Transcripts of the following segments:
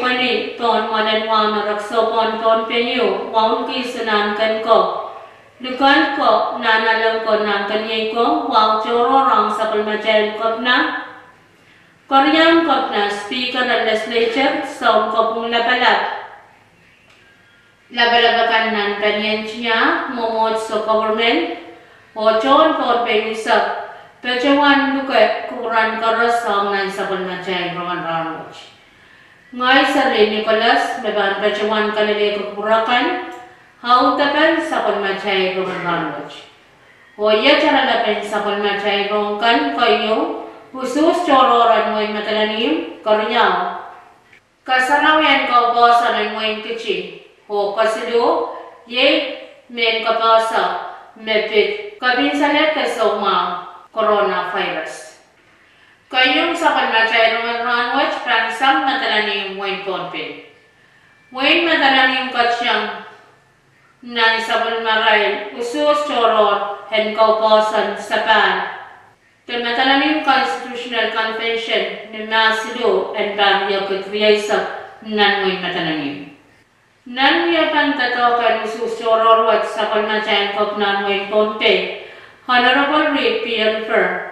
ไปนี่ตอนวันนวานรักโซปอนตอนเป็นอยู่วังกีสนานกันก็ดูกันก็นานาลงก็นานกันยังก็วังโจรรังสับลมาเจนก็นะกอรยังก็นะสปีกเกอร์และเลสเลเจอร์สองก็พุ่งลับลับลับลับกันนานกันยังเชียมมอดสกอร์เมนโอจอนก็เป็นอยู่สักเพื่อจะวันดูกันกูรันก็รักสองนั้นสับลมาเจนรังรังรัง ngay sa Nicholas meban pechawan kalile kukurakan hautakan sapon macai roman ranwach. Hoya cara lapen sapon macai rongkan kayo khusus cororan moy matalanim kornyaw. Kasarawian kau basa ng moy kichi. Ho kasido ye men kabasa mepit kabinsalet ka soma coronavirus. கையும் சபல்லாச்சாயிரம் நான்வச் பிரான்சம் மதலனியும் மொயின் போன்பே மொயின் மதலனியும் கட்சியம் nan sabon maray uso storor hen kauposan sa pan. Tumatalanin Constitutional Convention ni Masilo and Pamya Kutviyaysa nan mo'y matalanin. Nan mo'y pantato kan uso storor wat sa kalmatsayan kop nan mo'y ponte. Honorable Ray P. Fur,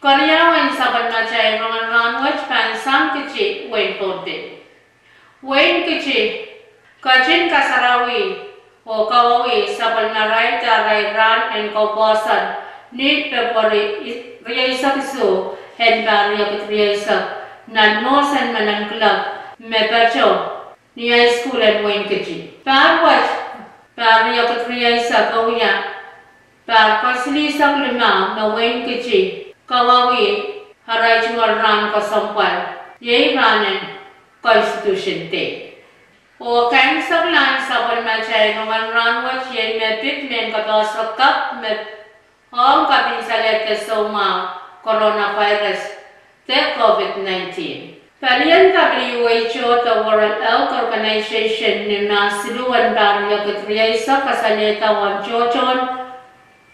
Karyawan saban na chay rongan ranwach pansang kichi wen ponte. Wen kichi kachin kasarawi o kawawi sa palnaray taray ran and kaupasan ni pepori riya isa kisu hen ba riya kit riya isa nan no san manan club me pacho ni high school and wayne kichi. Par wat par riya kit riya isa kawiya. Par kasli sang lima na wayne kichi kawawi haray chungal ran ka sampal yay ranen constitution day O kan sablan sabon ma chay roman ran wa chay me pit men ka ba sa kap me hom ka bin salet ke so ma coronavirus te COVID-19. Palian WHO the World Health Organization ni na siluan barya ketriya isa kasaleta wan chochon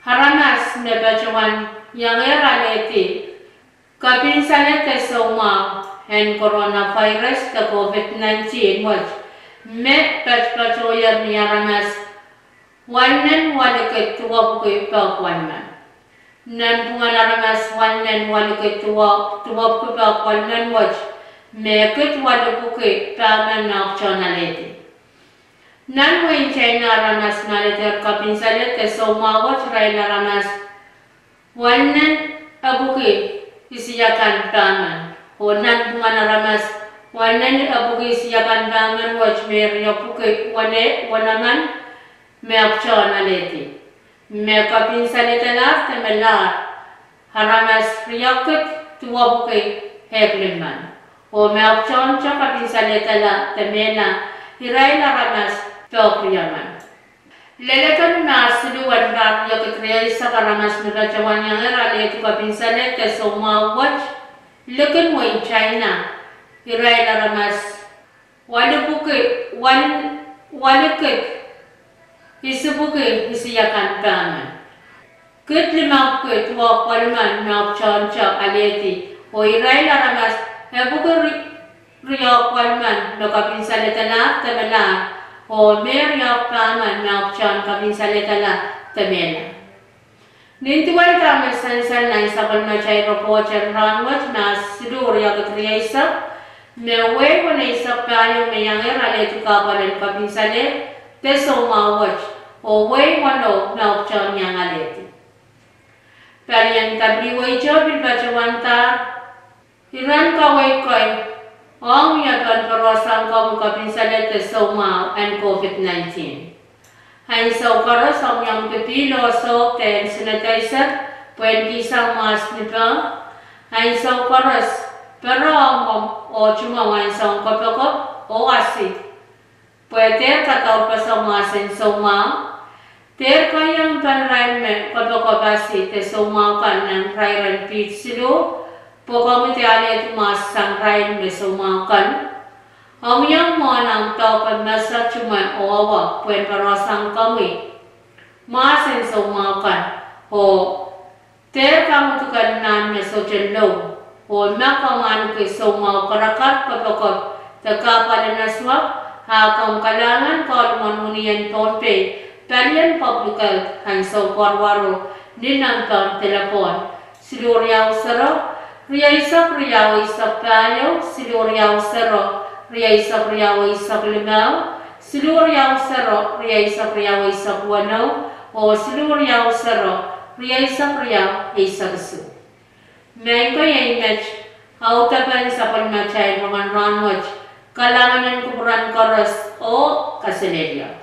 haramas me bacawan yang era leti kapin salet ke so ma and coronavirus the COVID-19. Watch met pachpachoya niyaramas wannen walike tuwa bukoy pa wanman nan bunga naramas wannen walike tuwa tuwa bukoy pa wanman wach mekit wale bukoy pa man nak chonaleti nan wen chay naramas nalete kapin salete so mawach ray naramas wannen abukoy isiyakan paman o nan bunga naramas Wanan abugi siyakan bangan wach mer yopuke wane wanaman me apchon aleti. Me kapin sanitalar temelar haramas riyakut tuwabuke hebliman. O me apchon cha kapin sanitala temena hiray ramas topriyaman. Lelekan masulu wan bak yakut riyay sa karamas nagachawan yang era letu kapin sanet ke soma wach lekan wa China. Irai ramas wale buke wan wale kek isi buke isi yakan pama ket lima ke tua palman na chan cha aleti o irai ramas he buke riya palman no kapin saletana tamala o mer ya pama na chan kapin saletana tamela Nintuan kami san-san na isa kalma chay ropo chan ranwat na sidur ya katriya isa. Me we ko nei sapayo me yang era le tu ka balen ka binsale te so ma watch o we wano na option yang aleti Palian tabri we jo bil bachawanta hiran ka we koi ong ya kan karosang ka mu ka binsale te so ma and COVID-19 Hain so karo som yang pipilo so ten sanitizer pwede kisang mas nipa Hain so karos pero o cuma wan ko ko o asi Puede kata pasama sen soma. Ter kayang panrain me pagkakabasi te soma kan ng rairan pit silo. Pagkami te ali at mas sang rain me soma kan. Ang yang mo nang tao kan nasa cuma owa puen parasang kami. Masen soma kan. Ho ter kamu tu kan nan me so lo. Ho nakaman ke soma karakat pagkakot. Tekapan na swak hakam kalangan kalman munian tonpe talian publikal hanso korwaro kan telepon siluriaw sero ria isak riaw isak payo siluriaw sero ria isak riaw isak limau siluriaw sero ria isak riaw isak wano o siluriaw sero ria isak riaw isak su Mengko yang image, au tapan sa pagmachay mga ranwaj, kalangan ng kuburan koros o kasenedya.